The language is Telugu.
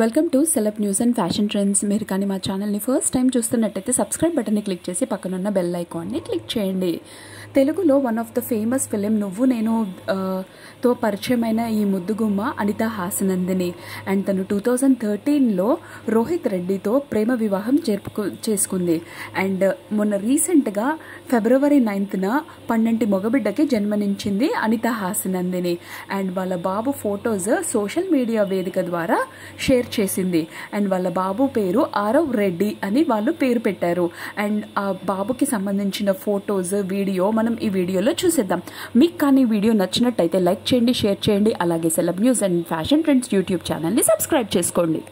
Welcome to celeb news and fashion trends మీరు కానీ మా ఛానల్ని ఫస్ట్ టైం చూస్తున్నట్టయితే సబ్స్క్రైబ్ బటన్ని క్లిక్ చేసి పక్కనున్న బెల్ ఐకాన్ని క్లిక్ చేయండి. తెలుగులో one of the famous film Nuvvu Nenu తో పరిచయమైన ఈ ముద్దుగుమ్మ అనిత హాసనందిని. అండ్ తను టూ థౌజండ్ థర్టీన్లో రోహిత్ రెడ్డితో ప్రేమ వివాహం జరుపుకు చేసుకుంది. అండ్ మొన్న రీసెంట్గా ఫిబ్రవరి నైన్త్న పన్నెంటి మగబిడ్డకి జన్మనించింది అనిత హాసనందిని. అండ్ వాళ్ళ బాబు ఫొటోస్ సోషల్ మీడియా వేదిక ద్వారా షేర్ చేసింది. అండ్ వాళ్ళ బాబు పేరు ఆరవ్ రెడ్డి అని వాళ్ళు పేరు పెట్టారు. అండ్ ఆ బాబుకి సంబంధించిన ఫొటోస్ వీడియో మనం ఈ వీడియోలో చూసేద్దాం. మీకు కానీ వీడియో నచ్చినట్టయితే లైక్ చేయండి షేర్ చేయండి. అలాగే celeb news and fashion trends YouTube ఛానల్ని సబ్స్క్రైబ్ చేసుకోండి.